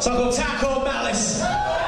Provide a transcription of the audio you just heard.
So I'll Taco Malice.